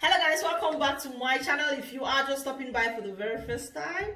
hello guys welcome back to my channel. If you are just stopping by for the very first time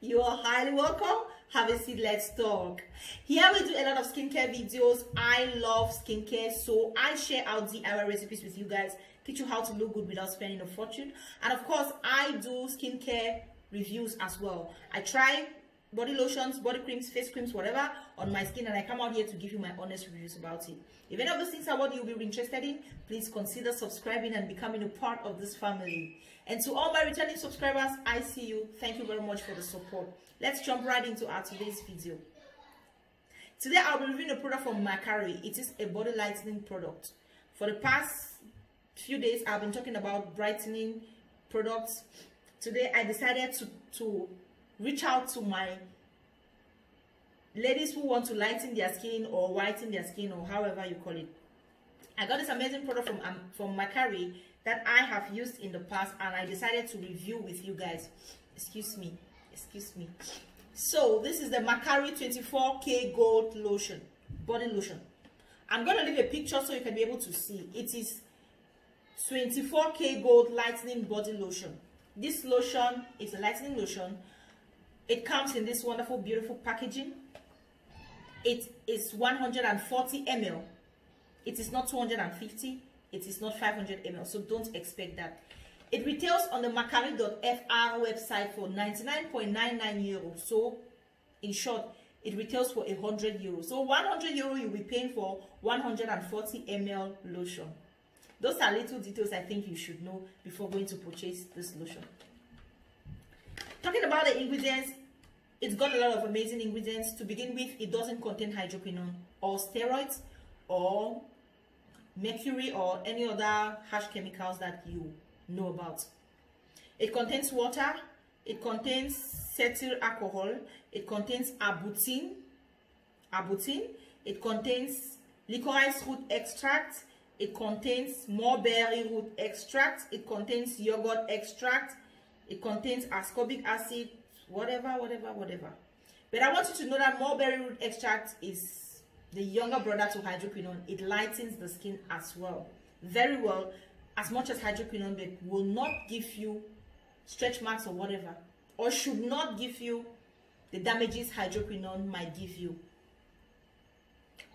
you are highly welcome. Have a seat let's talk. Here we do a lot of skincare videos. I love skincare so i share out DIY recipes with you guys. Teach you how to look good without spending a fortune. And of course i do skincare reviews as well. I try body lotions, body creams, face creams, whatever on my skin and I come out here to give you my honest reviews about it. If any of those things are what you'll be interested in, please consider subscribing and becoming a part of this family. And to all my returning subscribers, I see you. Thank you very much for the support. Let's jump right into our today's video. Today I'll be reviewing a product from Makari. It is a body lightening product. For the past few days, I've been talking about brightening products. Today I decided to, to reach out to my ladies who want to lighten their skin or whiten their skin or however you call it. I got this amazing product from um, from Makari that i have used in the past and i decided to review with you guys. Excuse me. Excuse me. So this is the Makari 24k gold lotion body lotion. I'm going to leave a picture so you can be able to see. It is 24k gold lightening body lotion. This lotion is a lightening lotion it comes in this wonderful, beautiful packaging. It is 140 ml. It is not 250. It is not 500 ml. So don't expect that. It retails on the Makari.fr website for 99.99 euros. So, in short, it retails for 100 euros. So, 100 euro you'll be paying for 140 ml lotion. Those are little details I think you should know before going to purchase this lotion. Talking about the ingredients, it's got a lot of amazing ingredients. To begin with, it doesn't contain hydroquinone or steroids or mercury or any other harsh chemicals that you know about. It contains water, it contains cetyl alcohol, it contains arbutin, arbutin, it contains licorice root extract, it contains mulberry root extract, it contains yogurt extract, it contains ascorbic acid, whatever, whatever, whatever. But I want you to know that mulberry root extract is the younger brother to hydroquinone. It lightens the skin as well. Very well, as much as hydroquinone, but will not give you stretch marks or whatever. Or should not give you the damages hydroquinone might give you.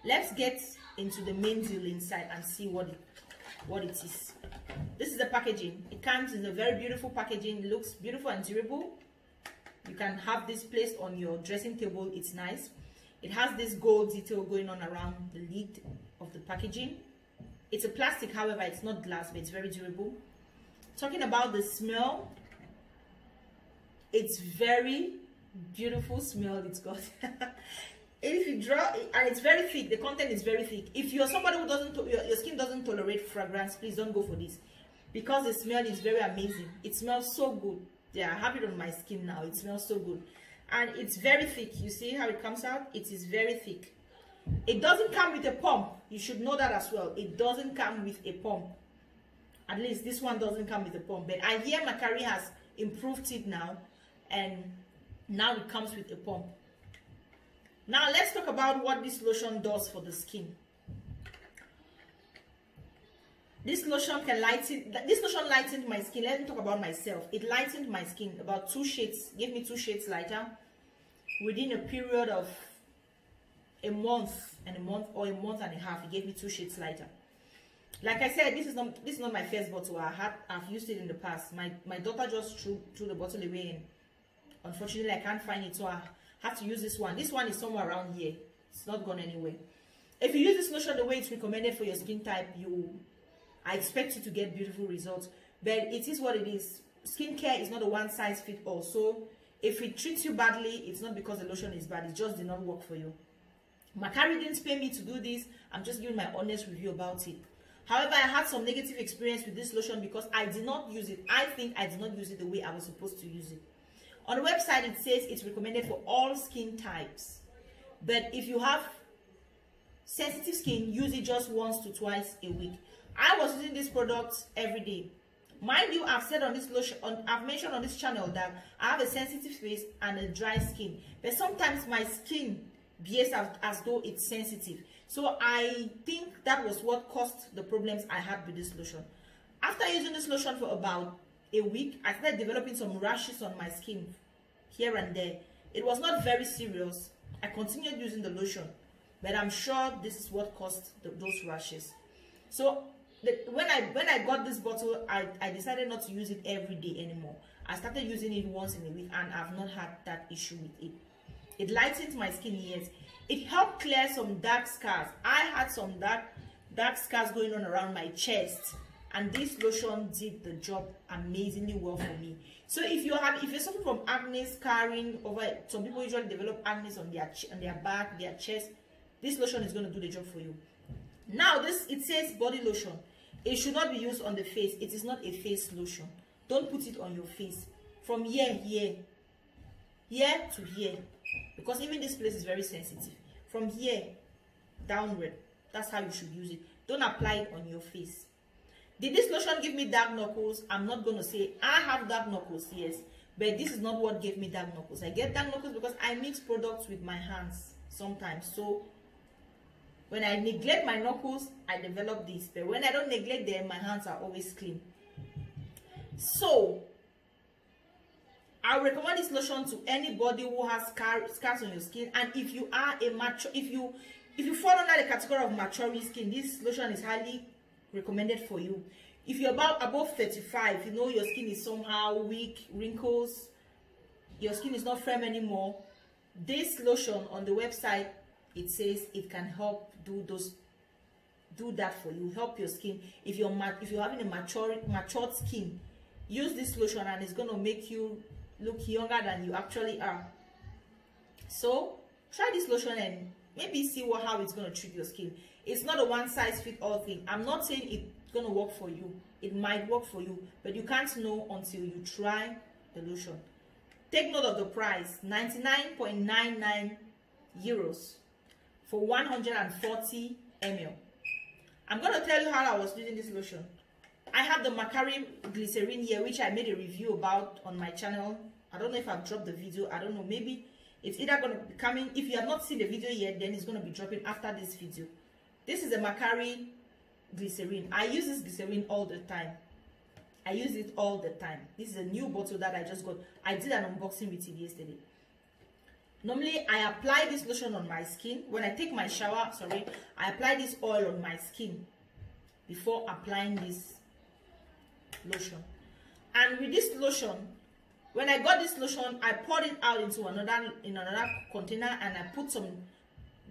Let's get into the main deal inside and see what it, what it is. This is the packaging. It comes in a very beautiful packaging. It looks beautiful and durable. You can have this placed on your dressing table. It's nice. It has this gold detail going on around the lid of the packaging. It's a plastic, however, it's not glass, but it's very durable. Talking about the smell, it's very beautiful smell it's got. if you draw and it's very thick the content is very thick. If you're somebody who doesn't your, your skin doesn't tolerate fragrance please don't go for this. Because the smell is very amazing. It smells so good. Yeah i have it on my skin now. It smells so good. And it's very thick. You see how it comes out? It is very thick. It doesn't come with a pump. You should know that as well. It doesn't come with a pump. At least this one doesn't come with a pump. But i hear Makari has improved it now. And now it comes with a pump now let's talk about what this lotion does for the skin. This lotion can lighten, this lotion lightened my skin. Let me talk about myself. It lightened my skin about two shades, gave me two shades lighter within a period of a month and a month or a month and a half. It gave me two shades lighter. Like I said, this is not this is not my first bottle. I had I've used it in the past. My my daughter just threw threw the bottle away and unfortunately I can't find it. So I have to use this one. This one is somewhere around here. It's not gone anywhere. If you use this lotion the way it's recommended for your skin type, you I expect you to get beautiful results. But it is what it is. Skincare is not a one size fit all. So if it treats you badly, it's not because the lotion is bad. It just did not work for you. Makari didn't pay me to do this. I'm just giving my honest review about it. However, I had some negative experience with this lotion because I did not use it. I think I did not use it the way I was supposed to use it. On the website, it says it's recommended for all skin types. But if you have sensitive skin, use it just once to twice a week. I was using this product every day. Mind you, I've said on this lotion, on, I've mentioned on this channel that I have a sensitive face and a dry skin. But sometimes my skin behaves as, as though it's sensitive. So I think that was what caused the problems I had with this lotion. after using this lotion for about a week i started developing some rashes on my skin here and there. It was not very serious. I continued using the lotion but i'm sure this is what caused the, those rashes. So the, when i when i got this bottle i i decided not to use it every day anymore. I started using it once in a week and i've not had that issue with it. It lightened my skin yes. It helped clear some dark scars. I had some dark dark scars going on around my chest and this lotion did the job amazingly well for me. So if you have if you're suffering from acne scarring over some people usually develop acne on their on their back their chest this lotion is going to do the job for you. Now this it says body lotion. It should not be used on the face. It is not a face lotion. Don't put it on your face. From here here. Here to here. Because even this place is very sensitive. From here downward. That's how you should use it. Don't apply it on your face did this lotion give me dark knuckles? I'm not going to say i have dark knuckles yes. But this is not what gave me dark knuckles. I get dark knuckles because i mix products with my hands sometimes. So when i neglect my knuckles i develop this. But when i don't neglect them my hands are always clean. So I recommend this lotion to anybody who has scar, scars on your skin. And if you are a mature if you if you fall under the category of maturing skin this lotion is highly recommended for you. If you're about above 35 you know your skin is somehow weak wrinkles your skin is not firm anymore. This lotion on the website it says it can help do those do that for you help your skin. If you're if you're having a mature matured skin use this lotion and it's going to make you look younger than you actually are. So try this lotion and maybe see what how it's going to treat your skin it's not a one size fit all thing. I'm not saying it's going to work for you. It might work for you but you can't know until you try the lotion. Take note of the price 99.99 euros for 140 ml i'm going to tell you how i was using this lotion. I have the Makari glycerin here which i made a review about on my channel. I don't know if i've dropped the video. I don't know. Maybe it's either going to be coming. If you have not seen the video yet then it's going to be dropping after this video this is a macari glycerin. I use this glycerin all the time. I use it all the time. This is a new bottle that i just got. I did an unboxing with it yesterday. Normally i apply this lotion on my skin. When i take my shower sorry i apply this oil on my skin before applying this lotion. And with this lotion when i got this lotion i poured it out into another in another container and i put some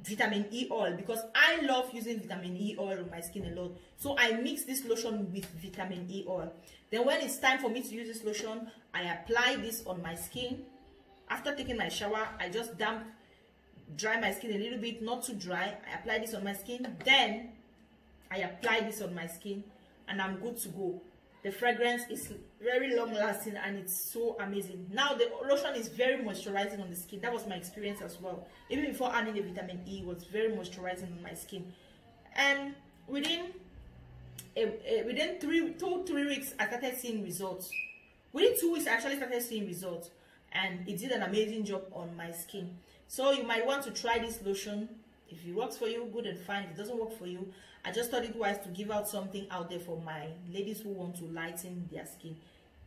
vitamin e oil because i love using vitamin e oil on my skin a lot. So i mix this lotion with vitamin e oil. Then when it's time for me to use this lotion i apply this on my skin. After taking my shower i just damp dry my skin a little bit not too dry. I apply this on my skin. Then i apply this on my skin and i'm good to go the fragrance is very long lasting and it's so amazing. Now the lotion is very moisturizing on the skin. That was my experience as well. Even before adding the vitamin e was very moisturizing on my skin. And within a, a, within three two three weeks i started seeing results. Within two weeks i actually started seeing results. And it did an amazing job on my skin. So you might want to try this lotion. If it works for you good and fine. If it doesn't work for you i just thought it wise to give out something out there for my ladies who want to lighten their skin.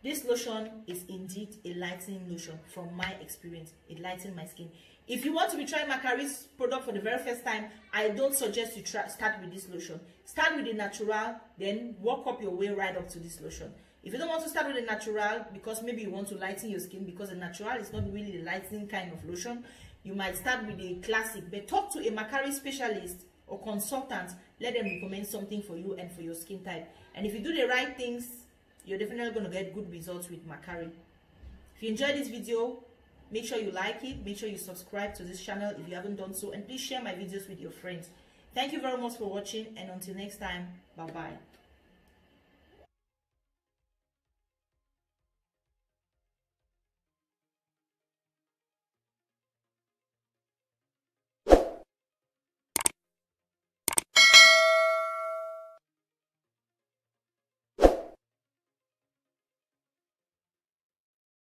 This lotion is indeed a lightening lotion from my experience. It lightens my skin. If you want to be trying Makari's product for the very first time i don't suggest you try start with this lotion. Start with the natural then work up your way right up to this lotion. If you don't want to start with the natural because maybe you want to lighten your skin because the natural is not really the lightening kind of lotion you might start with the classic. But talk to a Makari specialist or consultant let them recommend something for you and for your skin type. And if you do the right things you're definitely going to get good results with Makari. If you enjoyed this video make sure you like it make sure you subscribe to this channel if you haven't done so and please share my videos with your friends. Thank you very much for watching and until next time bye bye